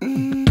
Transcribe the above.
Mm.